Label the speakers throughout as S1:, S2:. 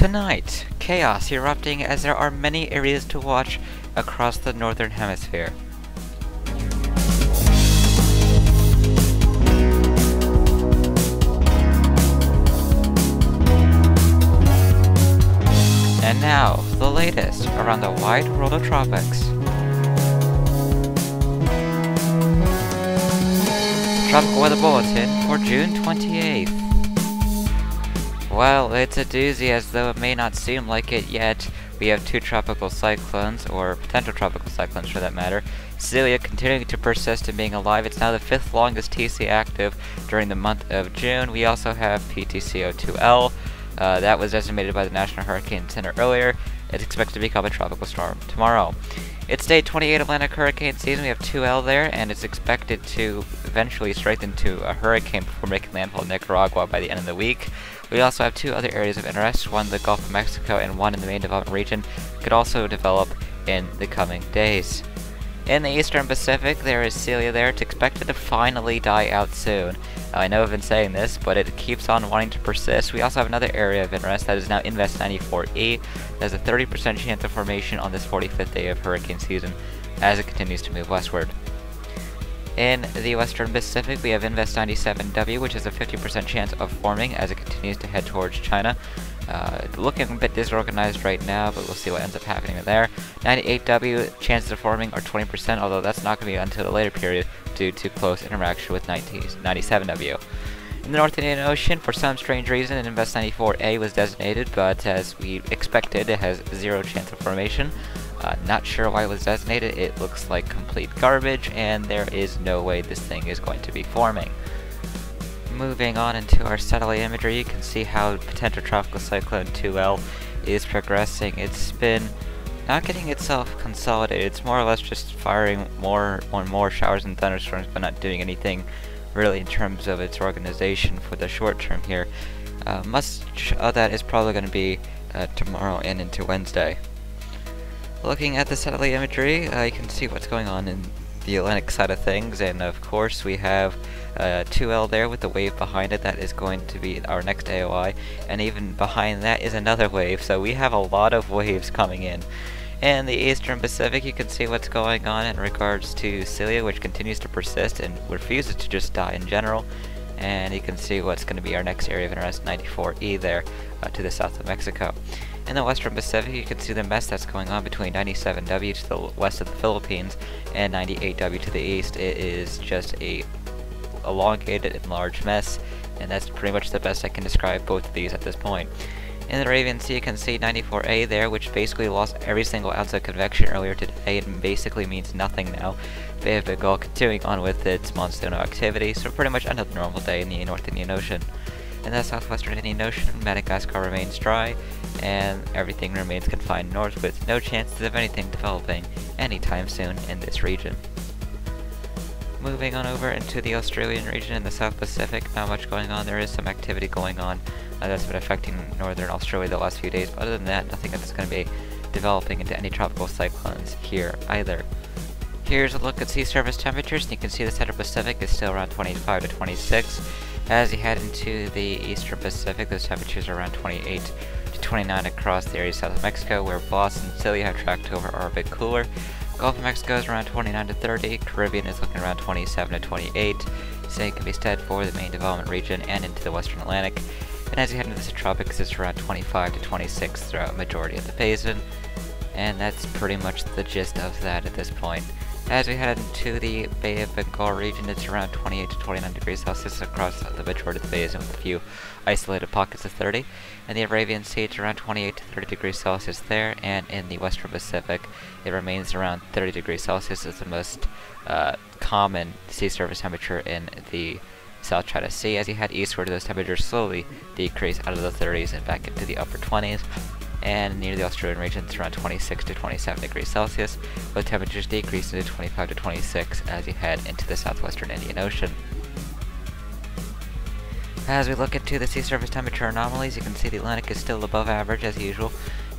S1: Tonight, chaos erupting as there are many areas to watch across the northern hemisphere. And now, the latest around the wide world of tropics. Tropical Weather Bulletin for June 28th. Well, it's a doozy as though it may not seem like it yet. We have two tropical cyclones, or potential tropical cyclones for that matter. Celia continuing to persist and being alive. It's now the fifth longest TC active during the month of June. We also have PTCO2L. Uh, that was estimated by the National Hurricane Center earlier. It's expected to become a tropical storm tomorrow. It's day 28 Atlantic hurricane season. We have 2L there, and it's expected to eventually strengthen to a hurricane before making landfall in Nicaragua by the end of the week. We also have two other areas of interest, one in the Gulf of Mexico and one in the main development region, could also develop in the coming days. In the Eastern Pacific, there is Celia there. It's expected to finally die out soon. I know I've been saying this, but it keeps on wanting to persist. We also have another area of interest that is now Invest 94E. There's a 30% chance of formation on this 45th day of hurricane season as it continues to move westward. In the Western Pacific, we have Invest 97W, which has a 50% chance of forming as it continues to head towards China. Uh, looking a bit disorganized right now, but we'll see what ends up happening there. 98W, chances of forming are 20%, although that's not going to be until the later period due to close interaction with 90, 97W. In the North Indian Ocean, for some strange reason, Invest 94A was designated, but as we expected, it has zero chance of formation. Uh, not sure why it was designated, it looks like complete garbage, and there is no way this thing is going to be forming. Moving on into our satellite imagery, you can see how potential tropical cyclone 2L is progressing. It's been not getting itself consolidated, it's more or less just firing more and more showers and thunderstorms, but not doing anything really in terms of its organization for the short term here. Uh, much of that is probably going to be uh, tomorrow and into Wednesday. Looking at the satellite imagery, uh, you can see what's going on in the Atlantic side of things, and of course we have uh, 2L there with the wave behind it that is going to be our next AOI, and even behind that is another wave, so we have a lot of waves coming in. In the Eastern Pacific, you can see what's going on in regards to Celia, which continues to persist and refuses to just die in general. And you can see what's going to be our next area of interest, 94E there, uh, to the south of Mexico. In the Western Pacific, you can see the mess that's going on between 97W to the west of the Philippines and 98W to the east. It is just a elongated and large mess, and that's pretty much the best I can describe both of these at this point. In the Arabian Sea, you can see 94A there, which basically lost every single ounce of convection earlier today and basically means nothing now. Bay of Bengal continuing on with its monsoonal activity, so pretty much another normal day in the North Indian Ocean. In the southwestern Indian Ocean, Madagascar remains dry, and everything remains confined north with no chances of anything developing anytime soon in this region. Moving on over into the Australian region in the South Pacific, not much going on. There is some activity going on uh, that's been affecting northern Australia the last few days, but other than that, nothing that's going to be developing into any tropical cyclones here either. Here's a look at sea surface temperatures, and you can see the Central Pacific is still around 25 to 26. As you head into the Eastern Pacific, those temperatures are around 28 to 29 across the area south of Mexico, where Blas and Celia have tracked over are a bit cooler. Gulf of Mexico is around 29 to 30, Caribbean is looking around 27 to 28, same can be said for the main development region and into the western Atlantic, and as you head into the subtropics it's around 25 to 26 throughout majority of the basin, and that's pretty much the gist of that at this point. As we head into the Bay of Bengal region, it's around 28 to 29 degrees Celsius across the majority of the basin with a few isolated pockets of 30. In the Arabian Sea, it's around 28 to 30 degrees Celsius there, and in the Western Pacific, it remains around 30 degrees Celsius as the most uh, common sea surface temperature in the South China Sea. As you head eastward, those temperatures slowly decrease out of the 30s and back into the upper 20s and near the Australian region it's around 26 to 27 degrees Celsius, with temperatures decreasing to 25 to 26 as you head into the southwestern Indian Ocean. As we look into the sea surface temperature anomalies, you can see the Atlantic is still above average as usual.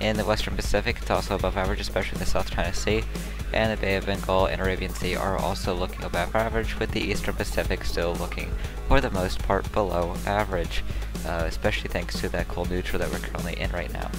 S1: In the western Pacific, it's also above average, especially in the South China Sea. And the Bay of Bengal and Arabian Sea are also looking above average, with the eastern Pacific still looking, for the most part, below average. Uh, especially thanks to that cold neutral that we're currently in right now.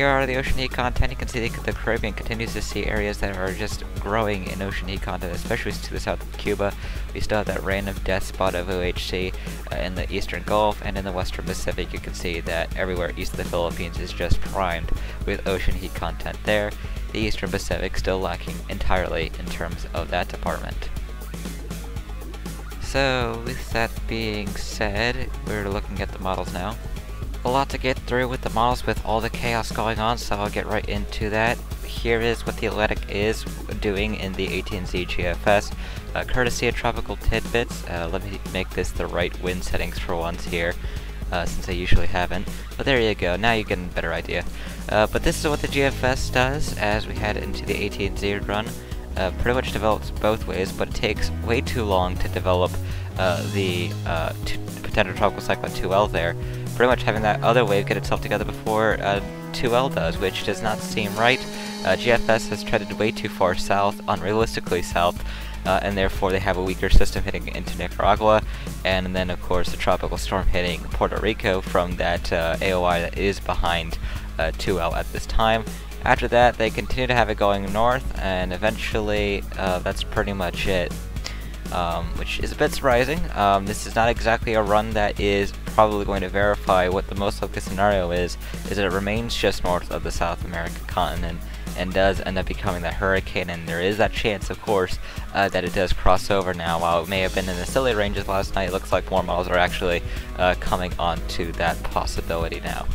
S1: Here are the ocean heat content. You can see the Caribbean continues to see areas that are just growing in ocean heat content, especially to the south of Cuba. We still have that random death spot of OHC uh, in the eastern Gulf, and in the western Pacific you can see that everywhere east of the Philippines is just primed with ocean heat content there. The eastern Pacific still lacking entirely in terms of that department. So, with that being said, we're looking at the models now a lot to get through with the models with all the chaos going on, so I'll get right into that. Here is what the Atlantic is doing in the 18Z GFS. Uh, courtesy of Tropical Tidbits, uh, let me make this the right wind settings for once here, uh, since I usually haven't. But there you go, now you get a better idea. Uh, but this is what the GFS does as we head into the 18Z run. Uh, pretty much develops both ways, but it takes way too long to develop uh, the potential tropical cyclone 2L there pretty much having that other wave get itself together before uh, 2L does, which does not seem right. Uh, GFS has treaded way too far south, unrealistically south, uh, and therefore they have a weaker system hitting into Nicaragua, and then of course a tropical storm hitting Puerto Rico from that uh, AOI that is behind 2L uh, at this time. After that, they continue to have it going north, and eventually uh, that's pretty much it. Um, which is a bit surprising. Um, this is not exactly a run that is probably going to verify what the most likely scenario is, is that it remains just north of the South American continent and does end up becoming that hurricane. And there is that chance of course uh, that it does cross over now. While it may have been in the silly ranges last night it looks like more models are actually uh, coming onto that possibility now.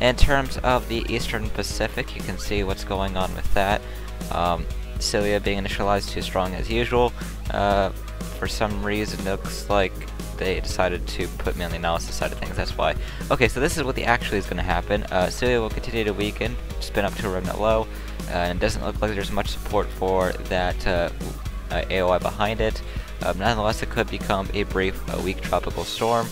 S1: In terms of the eastern Pacific you can see what's going on with that. Um, Celia being initialized too strong as usual. Uh, for some reason looks like they decided to put me on the analysis side of things, that's why. Okay, so this is what the actually is going to happen. Uh, Celia will continue to weaken, spin up to a remnant low, uh, and it doesn't look like there's much support for that uh, uh AOI behind it. Um, nonetheless, it could become a brief, weak tropical storm.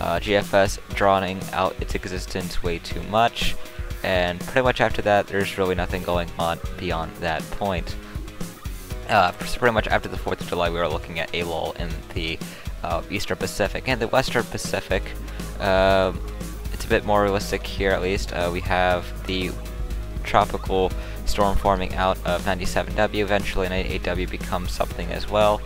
S1: Uh, GFS drawing out its existence way too much, and pretty much after that, there's really nothing going on beyond that point. Uh, pretty much after the 4th of July, we were looking at a lull in the Eastern Pacific. And the Western Pacific, uh, it's a bit more realistic here at least. Uh, we have the tropical storm forming out of 97W, eventually 98W becomes something as well.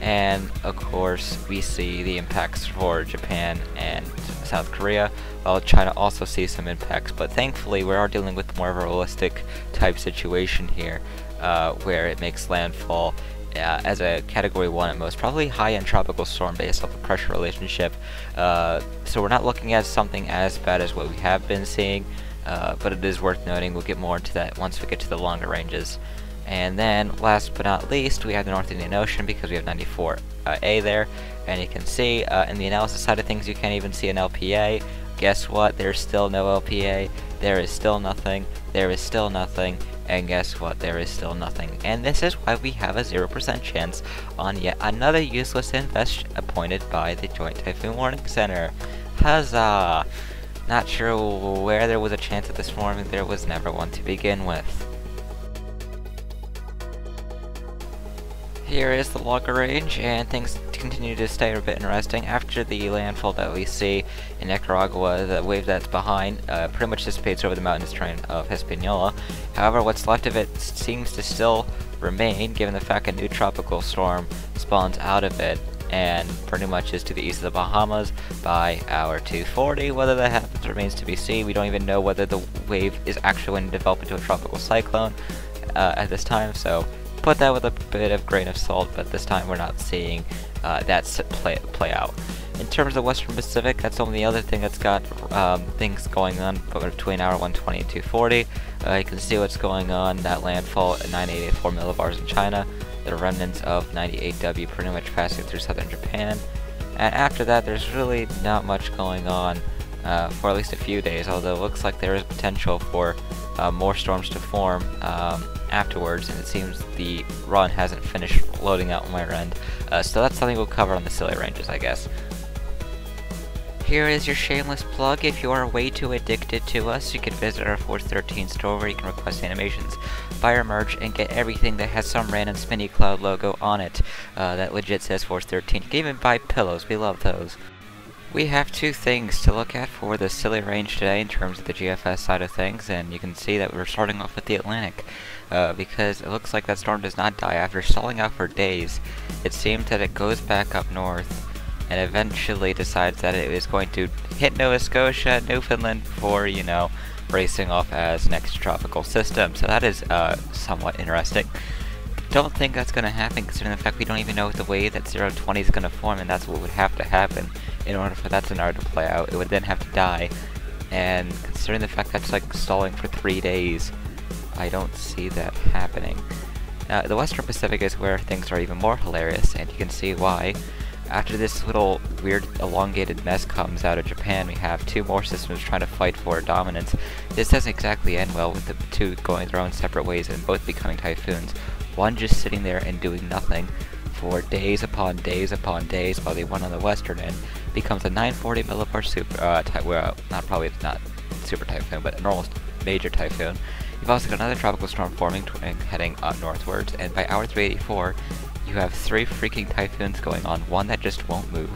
S1: And of course, we see the impacts for Japan and South Korea, while China also sees some impacts. But thankfully, we are dealing with more of a realistic type situation here, uh, where it makes landfall uh, as a category 1 at most, probably high-end tropical storm based off the pressure relationship. Uh, so we're not looking at something as bad as what we have been seeing, uh, but it is worth noting. We'll get more into that once we get to the longer ranges. And then, last but not least, we have the North Indian Ocean because we have 94A uh, there. And you can see, uh, in the analysis side of things, you can't even see an LPA. Guess what? There's still no LPA. There is still nothing. There is still nothing. And guess what? There is still nothing. And this is why we have a 0% chance on yet another useless invest appointed by the Joint Typhoon Warning Center. Huzzah! Not sure where there was a chance of this forming, there was never one to begin with. Here is the longer range, and things continue to stay a bit interesting. After the landfall that we see in Nicaragua, the wave that's behind uh, pretty much dissipates over the mountainous terrain of Hispaniola. However, what's left of it seems to still remain, given the fact a new tropical storm spawns out of it and pretty much is to the east of the Bahamas by hour 240. Whether that happens remains to be seen. We don't even know whether the wave is actually going to develop into a tropical cyclone uh, at this time, so put that with a bit of grain of salt, but this time we're not seeing uh, that play, play out. In terms of Western Pacific, that's only the other thing that's got um, things going on between hour 120 and 240. Uh, you can see what's going on, that landfall at 9884 millibars in China, the remnants of 98W pretty much passing through southern Japan. And after that, there's really not much going on uh, for at least a few days, although it looks like there is potential for uh, more storms to form. Um, afterwards, and it seems the run hasn't finished loading out on my end. Uh, so that's something we'll cover on the silly ranges, I guess. Here is your shameless plug. If you are way too addicted to us, you can visit our Force 13 store where you can request animations, buy our merch, and get everything that has some random Spinny Cloud logo on it uh, that legit says Force 13. You can even buy pillows. We love those. We have two things to look at for the silly range today in terms of the GFS side of things, and you can see that we're starting off with the Atlantic, uh, because it looks like that storm does not die after stalling out for days. It seems that it goes back up north, and eventually decides that it is going to hit Nova Scotia, Newfoundland before, you know, racing off as next tropical system. So that is uh, somewhat interesting. Don't think that's going to happen considering the fact we don't even know the way that 020 is going to form and that's what would have to happen in order for that scenario to play out. It would then have to die. And considering the fact that's like stalling for three days, I don't see that happening. The Western Pacific is where things are even more hilarious, and you can see why. After this little weird elongated mess comes out of Japan, we have two more systems trying to fight for dominance. This doesn't exactly end well with the two going their own separate ways and both becoming typhoons. One just sitting there and doing nothing for days upon days upon days while the one on the western end becomes a 940 millibar super, uh, well, not probably it's not super typhoon, but a normal major typhoon. You've also got another tropical storm forming, heading up northwards, and by hour 384, you have three freaking typhoons going on, one that just won't move,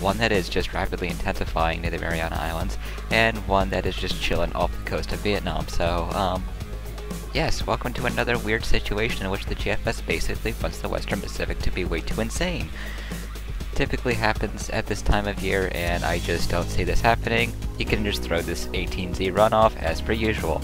S1: one that is just rapidly intensifying near the Mariana Islands, and one that is just chilling off the coast of Vietnam. So, um, yes, welcome to another weird situation in which the GFS basically wants the Western Pacific to be way too insane. Typically happens at this time of year, and I just don't see this happening. You can just throw this 18Z runoff as per usual.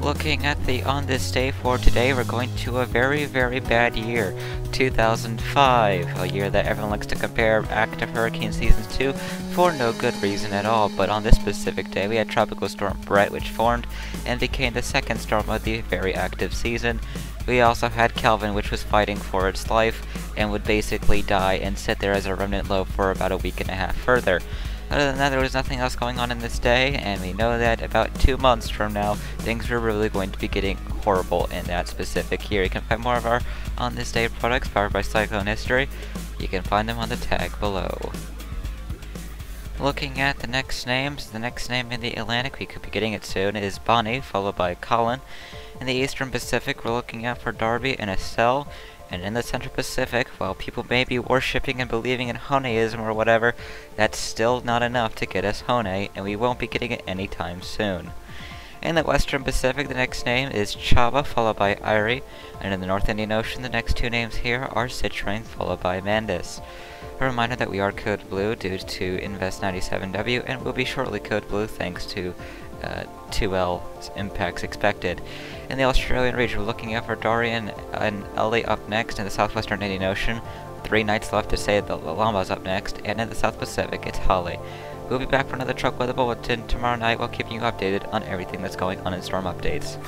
S1: Looking at the on this day for today, we're going to a very, very bad year. 2005, a year that everyone likes to compare active hurricane seasons to for no good reason at all. But on this specific day, we had Tropical Storm Brett which formed and became the second storm of the very active season. We also had Calvin, which was fighting for its life and would basically die and sit there as a remnant low for about a week and a half further. Other than that, there was nothing else going on in this day, and we know that about two months from now, things are really going to be getting horrible in that specific year. You can find more of our On This Day products powered by Cyclone History. You can find them on the tag below. Looking at the next names, the next name in the Atlantic, we could be getting it soon, is Bonnie, followed by Colin. In the Eastern Pacific, we're looking out for Darby and Estelle. And in the Central Pacific, while people may be worshipping and believing in Honeism or whatever, that's still not enough to get us Hone, and we won't be getting it anytime soon. In the Western Pacific, the next name is Chaba, followed by Aere, and in the North Indian Ocean, the next two names here are Sitrang, followed by Mandous. A reminder that we are Code Blue due to Invest97W, and will be shortly Code Blue thanks to uh, 2L impacts expected. In the Australian region, we're looking out for Darian and Ellie up next in the southwestern Indian Ocean. Three nights left to say the Lamba's up next, and in the South Pacific, it's Holly. We'll be back for another truck weather bulletin tomorrow night while keeping you updated on everything that's going on in storm updates.